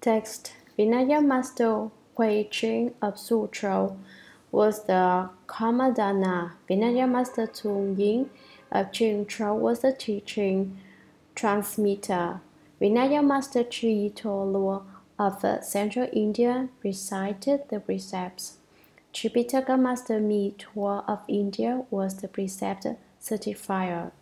Text Vinaya Master Hui Ching of Suzhou was the Karmadana. Vinaya Master Tung Ying of Qingzhou was the teaching transmitter. Vinaya Master Chi Toluo of Central India recited the precepts. Tripitaka Master Mi Tuo of India was the precept certifier.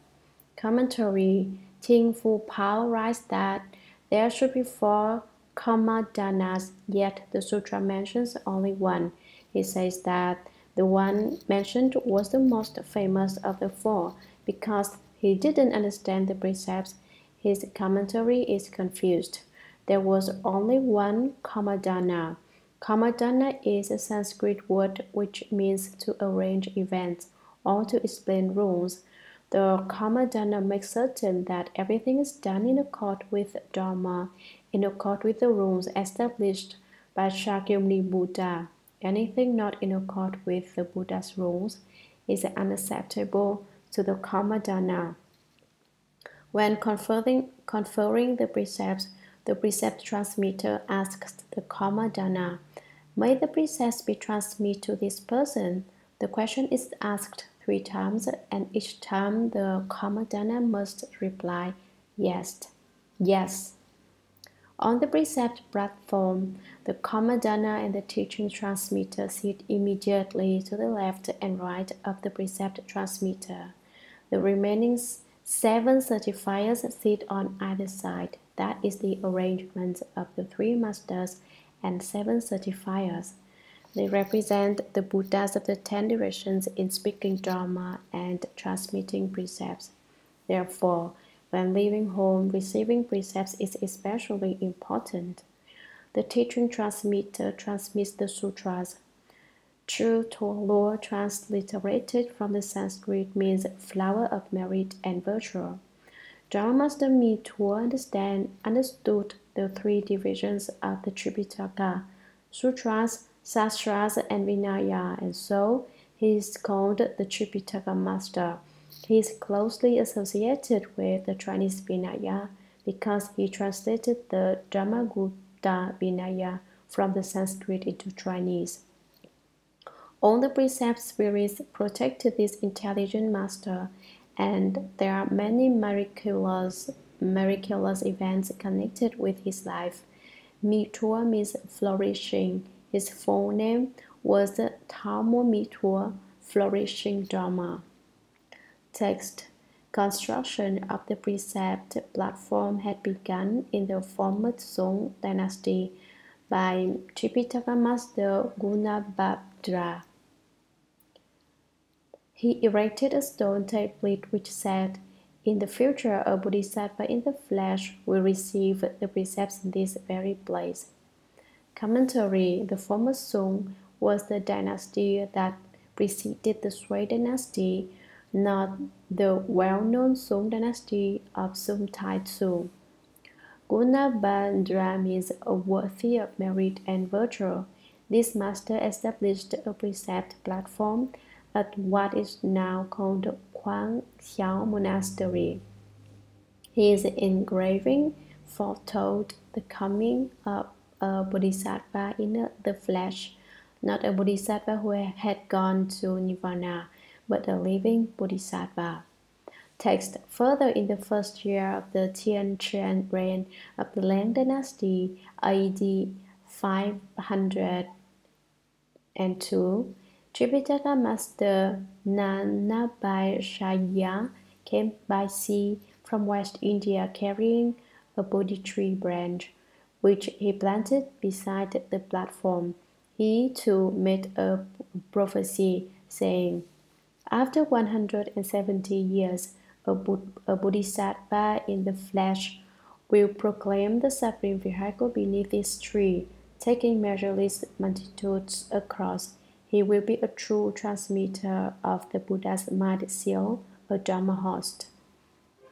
Commentary Ting Fu Pao writes that there should be four Karmadanas, yet the sutra mentions only one. He says that the one mentioned was the most famous of the four because he didn't understand the precepts. His commentary is confused. There was only one Karmadana. Karmadana is a Sanskrit word which means to arrange events or to explain rules. The Karmadana makes certain that everything is done in accord with Dharma in accord with the rules established by Shakyamuni Buddha. Anything not in accord with the Buddha's rules is unacceptable to the Karmadana. When conferring, conferring the precepts, the precept transmitter asks the Karmadana, May the precepts be transmitted to this person? The question is asked three times, and each time the Karmadana must reply, Yes, yes. On the precept platform, the Karmadana and the teaching transmitter sit immediately to the left and right of the precept transmitter. The remaining seven certifiers sit on either side. That is the arrangement of the three masters and seven certifiers. They represent the Buddhas of the ten directions in speaking Dharma and transmitting precepts. Therefore, when leaving home, receiving precepts is especially important. The teaching transmitter transmits the sutras. True to Toluo, transliterated from the Sanskrit, means flower of merit and virtue. Dharma Master understand, understood the three divisions of the Tripitaka, Sutras, Sastras, and Vinaya, and so he is called the Tripitaka Master. He is closely associated with the Chinese Vinaya because he translated the Dhammagupta Vinaya from the Sanskrit into Chinese. All the precept spirits protected this intelligent master, and there are many miraculous, miraculous events connected with his life. Mitua means flourishing. His full name was Tamo Mitua, flourishing Dharma. Text Construction of the precept platform had begun in the former Song dynasty by Tripitaka master Gunabhadra. He erected a stone tablet which said, In the future, a bodhisattva in the flesh will receive the precepts in this very place. Commentary The former Song was the dynasty that preceded the Sui dynasty not the well-known Song dynasty of Song. Gunabhadra means a worthy of merit and virtue. This master established a precept platform at what is now called Quang Xiao Monastery. His engraving foretold the coming of a bodhisattva in the flesh, not a bodhisattva who had gone to nirvana, but a living bodhisattva. Text Further in the first year of the Tian reign of the Liang dynasty, AD 502, Tripitaka master Nanabai Jnanabhaisajya came by sea from West India carrying a Bodhi tree branch, which he planted beside the platform. He too made a prophecy, saying, after 170 years, a, a bodhisattva in the flesh will proclaim the supreme vehicle beneath this tree, taking measureless multitudes across. He will be a true transmitter of the Buddha's mind seal, a Dharma host.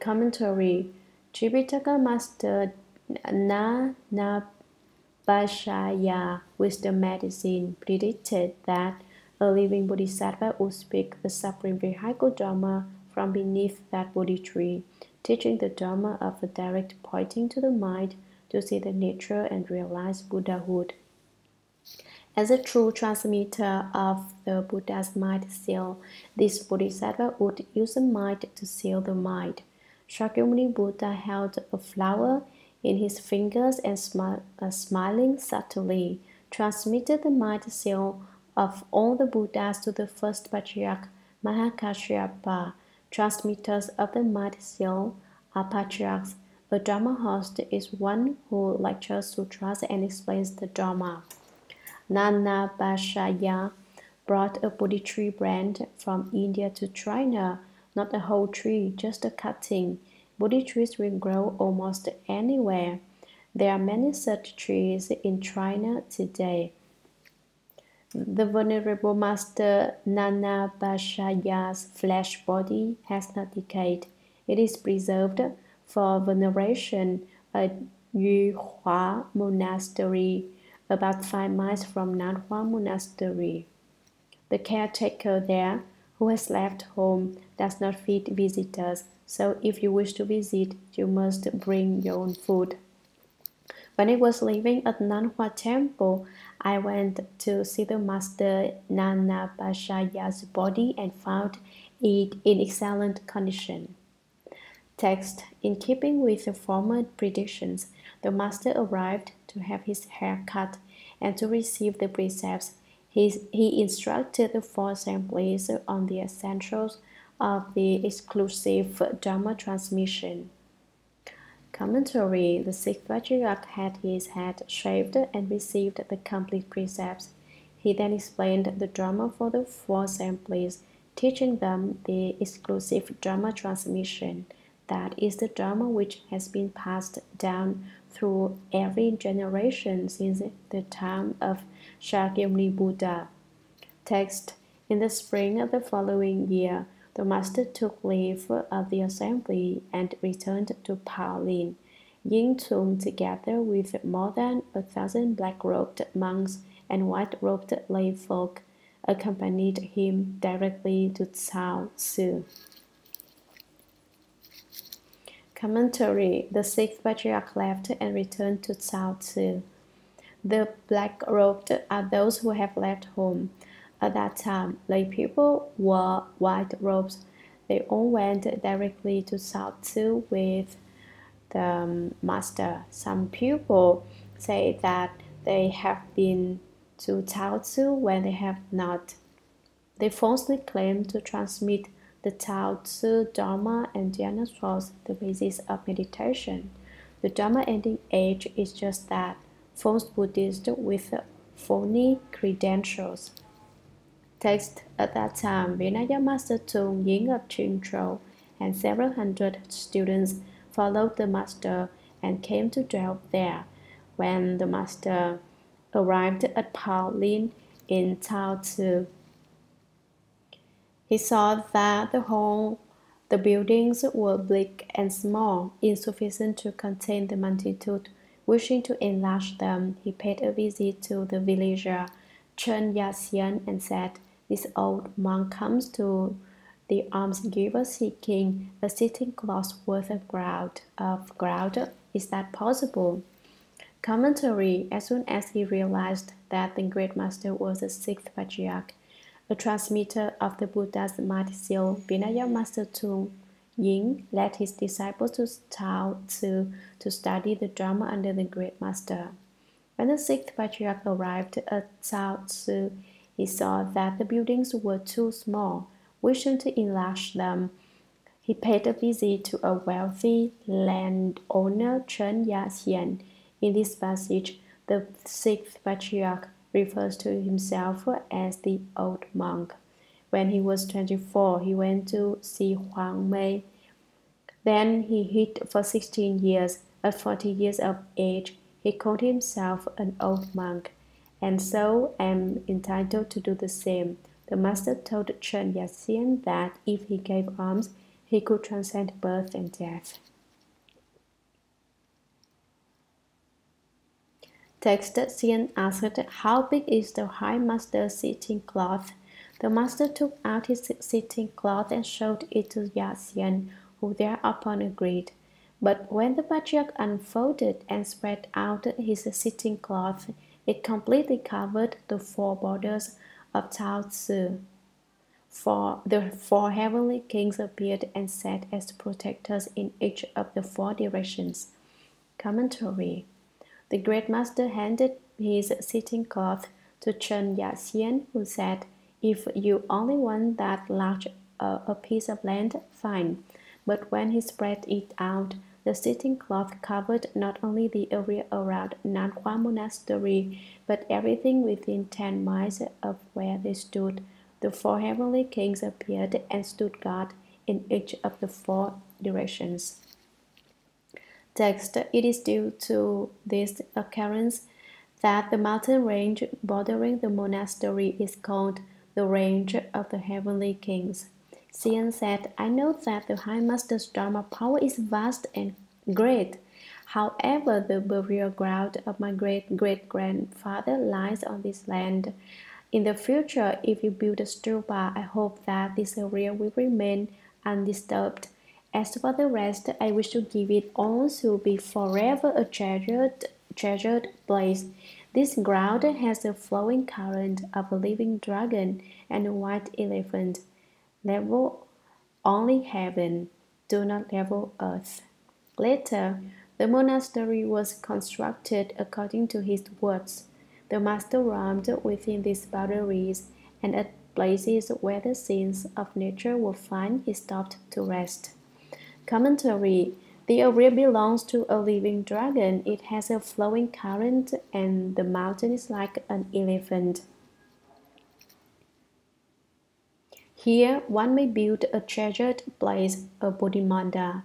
Commentary Tripitaka Master Na Na Bhashaya, wisdom medicine, predicted that a living bodhisattva would speak the supreme vehicle Dharma from beneath that Bodhi tree, teaching the Dharma of a direct pointing to the mind to see the nature and realize Buddhahood. As a true transmitter of the Buddha's mind seal, this Bodhisattva would use the mind to seal the mind. Shakyamuni Buddha held a flower in his fingers and smi- uh, smiling subtly, transmitted the mind seal of all the Buddhas to the first patriarch Mahakashyapa. Transmitters of the mind seal are patriarchs. A Dharma host is one who lectures sutras and explains the Dharma. Jnanabhaisajya brought a Bodhi tree branch from India to China, not a whole tree, just a cutting. Bodhi trees will grow almost anywhere. There are many such trees in China today. The Venerable Master Jnanabhaisajya's flesh body has not decayed. It is preserved for veneration at Yuhua Monastery about five miles from Nanhua Monastery. The caretaker there, who has left home, does not feed visitors, so if you wish to visit, you must bring your own food. When I was living at Nanhua Temple, I went to see the master Jnanabhaisajya's body and found it in excellent condition. Text In keeping with the former predictions, the master arrived to have his hair cut and to receive the precepts. He, he instructed the four assemblies on the essentials of the exclusive Dharma transmission. Commentary The sixth patriarch had his head shaved and received the complete precepts. He then explained the Dharma for the four assemblies, teaching them the exclusive Dharma transmission. That is the Dharma which has been passed down through every generation since the time of Shakyamuni Buddha. Text In the spring of the following year, the master took leave of the assembly and returned to Paolin. Yin Tsung, together with more than a thousand black robed monks and white robed lay folk, accompanied him directly to Caoxi. Commentary The sixth patriarch left and returned to Caoxi. The black robed are those who have left home. At that time, lay people wore white robes. They all went directly to Caoxi with the um, master. Some people say that they have been to Caoxi when they have not. They falsely claim to transmit the Caoxi Dharma and Dhyana was the basis of meditation. The Dharma ending age is just that false Buddhist with phony credentials. Text At that time, Vinaya Master Tung Ying of Qingzhou and several hundred students followed the master and came to dwell there. When the master arrived at Paolin in Caoxi, he saw that the whole the buildings were bleak and small, insufficient to contain the multitude. Wishing to enlarge them, he paid a visit to the villager Chen Yaxian and said, This old monk comes to the almsgiver seeking a sitting cloth worth of ground. Of ground, is that possible? Commentary: As soon as he realized that the great master was the sixth patriarch, a transmitter of the Buddha's seal, Vinaya Master Tung Ying led his disciples to Tao Tzu to study the Dharma under the Great Master. When the sixth patriarch arrived at Caoxi, he saw that the buildings were too small. Wishing to enlarge them, he paid a visit to a wealthy landowner, Chen Yaxian. In this passage, the sixth patriarch refers to himself as the old monk. When he was 24, he went to see Huang Mei. Then he hid for 16 years. At 40 years of age, he called himself an old monk, and so am entitled to do the same. The master told Chen Yaxian that if he gave alms, he could transcend birth and death. Text Xian asked, How big is the high master's sitting cloth? The master took out his sitting cloth and showed it to Yaxian, who thereupon agreed. But when the patriarch unfolded and spread out his sitting cloth, it completely covered the four borders of Caoxi. For the four heavenly kings appeared and sat as protectors in each of the four directions. Commentary The great master handed his sitting cloth to Chen Yaxian, who said, If you only want that large uh, a piece of land, fine. But when he spread it out, the sitting cloth covered not only the area around Nanhua Monastery, but everything within ten miles of where they stood. The four heavenly kings appeared and stood guard in each of the four directions. Text It is due to this occurrence that the mountain range bordering the monastery is called the range of the heavenly kings. Xian said, I know that the High Master's Dharma power is vast and great. However, the burial ground of my great great grandfather lies on this land. In the future, if you build a stupa, I hope that this area will remain undisturbed. As for the rest, I wish to give it all to be forever a treasured, treasured place. This ground has the flowing current of a living dragon and a white elephant level only heaven, do not level earth. Later, the monastery was constructed according to his words. The master roamed within these boundaries, and at places where the scenes of nature were fine, he stopped to rest. Commentary The area belongs to a living dragon. It has a flowing current, and the mountain is like an elephant. Here one may build a treasured place, a Bodhimanda.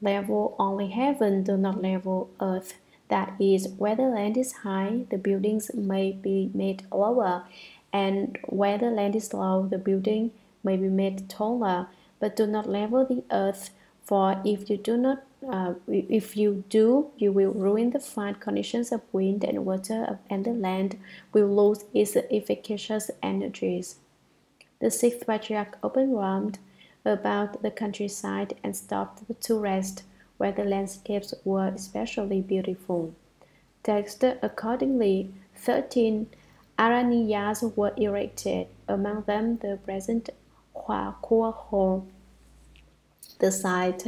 Level only heaven, do not level earth. That is, where the land is high, the buildings may be made lower, and where the land is low, the building may be made taller. But do not level the earth, for if you do not, uh, if you do, you will ruin the fine conditions of wind and water, and the land will lose its efficacious energies. The sixth patriarch opened round about the countryside and stopped to rest where the landscapes were especially beautiful. Text accordingly, thirteen aranyas were erected, among them the present Huakuo Hall. The site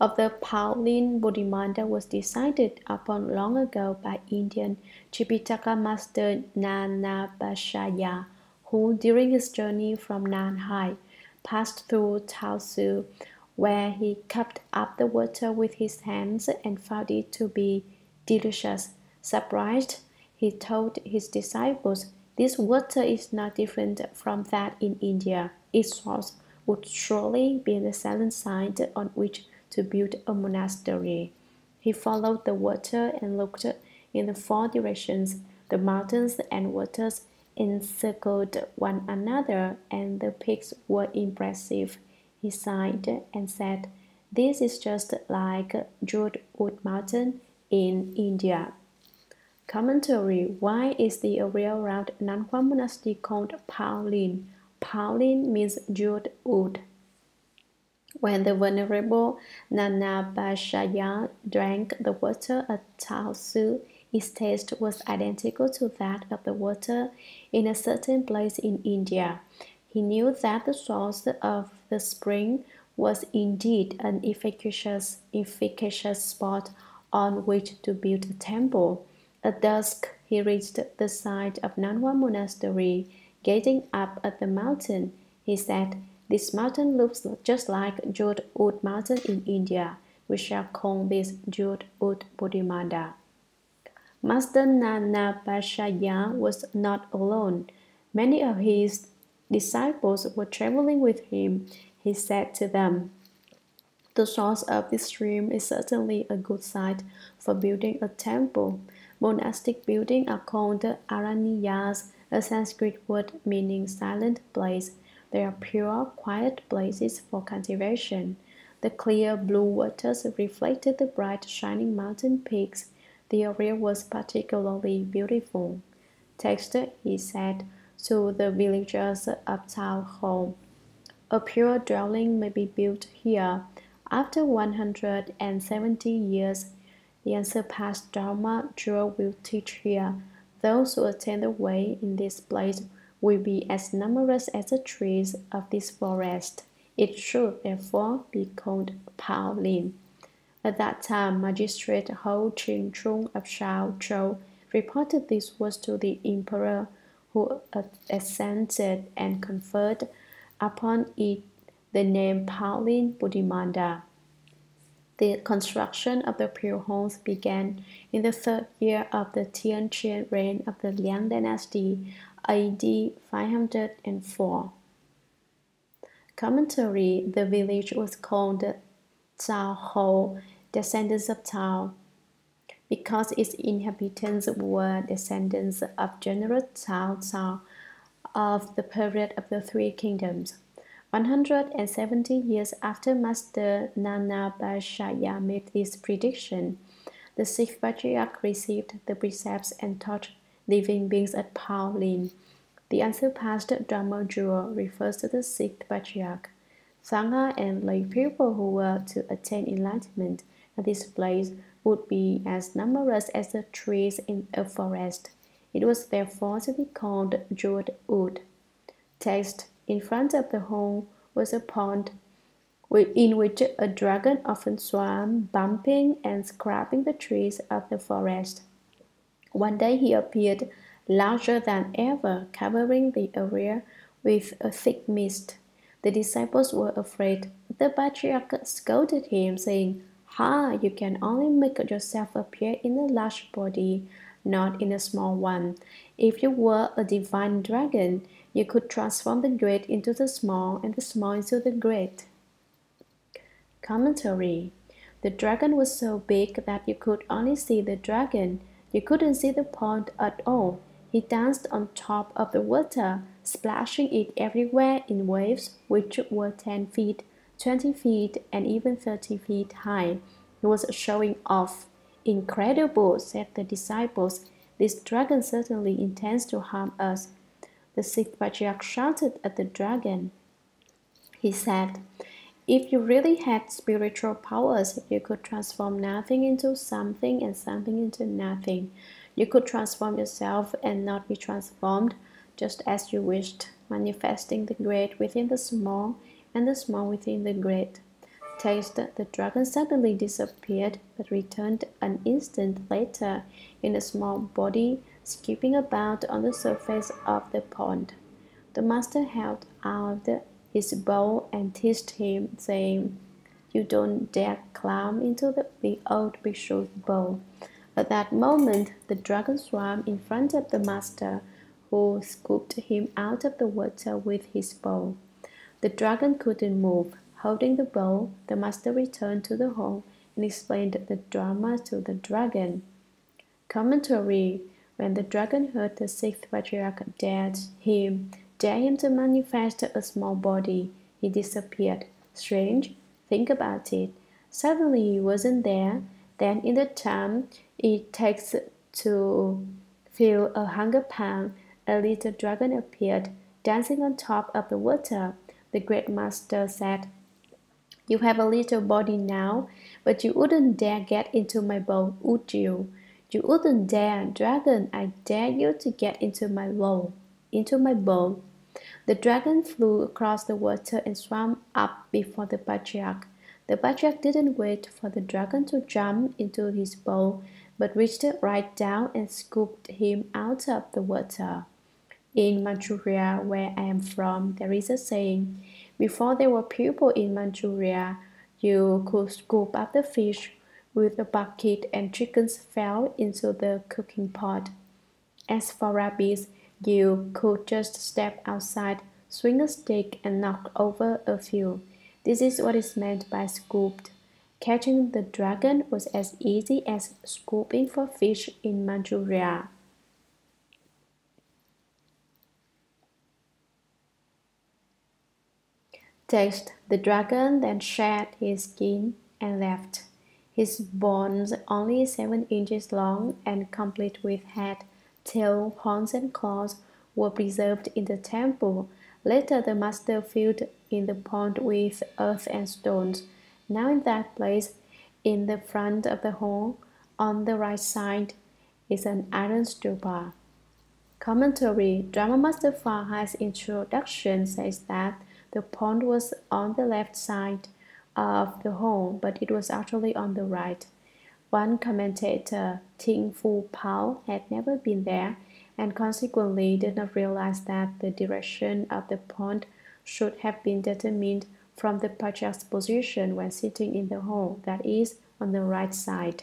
of the Paolin Bodhimanda was decided upon long ago by Indian Tripitaka master Jnanabhaisajya who during his journey from Nanhai passed through Caoxi, where he cupped up the water with his hands and found it to be delicious. Surprised, he told his disciples, This water is not different from that in India. Its source would surely be the silent site on which to build a monastery. He followed the water and looked in the four directions. The mountains and waters encircled one another, and the peaks were impressive. He sighed and said, This is just like Jeweled Wood Mountain in India. Commentary Why is the area around Nanhua Monastery called Paolin? Paolin means jeweled wood. When the venerable Jnanabhaisajya drank the water at Caoxi, its taste was identical to that of the water in a certain place in India. He knew that the source of the spring was indeed an efficacious, efficacious spot on which to build a temple. At dusk, he reached the site of Nanhua Monastery. Gazing up at the mountain, he said, This mountain looks just like Jeweled Wood Mountain in India. We shall call this Jeweled Wood Bodhimanda. Master Jnanabhaisajya was not alone. Many of his disciples were traveling with him. He said to them, The source of this stream is certainly a good site for building a temple. Monastic buildings are called Aranyas, a Sanskrit word meaning silent place. They are pure, quiet places for cultivation. The clear blue waters reflected the bright, shining mountain peaks the area was particularly beautiful. Text, he said to the villagers of Home. A pure dwelling may be built here. After 170 years, the unsurpassed Dharma jewel will teach here. Those who attend the way in this place will be as numerous as the trees of this forest. It should therefore be called Pao Lin. At that time, Magistrate Hou Ching Chung of Shao Chou reported these words to the emperor, who assented and conferred upon it the name Pao Bodhimanda. The construction of the pure homes began in the third year of the Tianjian reign of the Liang dynasty, AD 504. Commentary The village was called Hou, descendants of Cao, because its inhabitants were descendants of General Cao Cao of the period of the Three Kingdoms. 170 years after Master Jnanabhaisajya made this prediction, the sixth patriarch received the precepts and taught living beings at Paolin. The unsurpassed Dharma jewel refers to the sixth patriarch. Sangha and lay people who were to attain enlightenment this place would be as numerous as the trees in a forest. It was therefore to be called Jeweled Wood. Text in front of the home was a pond in which a dragon often swam, bumping and scraping the trees of the forest. One day he appeared larger than ever, covering the area with a thick mist. The disciples were afraid. The patriarch scolded him, saying, Ha, you can only make yourself appear in a large body, not in a small one. If you were a divine dragon, you could transform the great into the small and the small into the great. Commentary The dragon was so big that you could only see the dragon. You couldn't see the pond at all. He danced on top of the water, splashing it everywhere in waves which were 10 feet, 20 feet, and even 30 feet high. He was showing off. Incredible, said the disciples. This dragon certainly intends to harm us. The sixth patriarch shouted at the dragon. He said, If you really had spiritual powers, you could transform nothing into something and something into nothing. You could transform yourself and not be transformed, just as you wished, manifesting the great within the small and the small within the great. Taste the dragon suddenly disappeared but returned an instant later in a small body skipping about on the surface of the pond. The master held out his bow and teased him, saying, You don't dare climb into the, old bishop's bow. At that moment, the dragon swam in front of the master, who scooped him out of the water with his bow. The dragon couldn't move. Holding the bow, the master returned to the hall and explained the Dharma to the dragon. Commentary when the dragon heard the sixth patriarch dared him, dared him to manifest a small body, he disappeared. Strange, think about it. Suddenly he wasn't there. Then in the time it takes to feel a hunger pang, a little dragon appeared, dancing on top of the water. The great master said, You have a little body now, but you wouldn't dare get into my boat, would you? You wouldn't dare, dragon, I dare you to get into my bowl, into my bowl. The dragon flew across the water and swam up before the patriarch. The patriarch didn't wait for the dragon to jump into his bowl, but reached right down and scooped him out of the water. In Manchuria, where I am from, there is a saying before there were people in Manchuria, you could scoop up the fish with a bucket and chickens fell into the cooking pot. As for rabbits, you could just step outside, swing a stick, and knock over a few. This is what is meant by scooped. Catching the dragon was as easy as scooping for fish in Manchuria. Text The dragon then shed his skin and left. His bones, only seven inches long and complete with head, tail, horns, and claws, were preserved in the temple. Later, the master filled in the pond with earth and stones, Now in that place, in the front of the hall, on the right side, is an iron stupa. Commentary Dharma Master Fa Hai's introduction says that the pond was on the left side of the hall, but it was actually on the right. One commentator, Ting Fu Pao, had never been there and consequently did not realize that the direction of the pond should have been determined from the Pacha's position when sitting in the hall, that is, on the right side.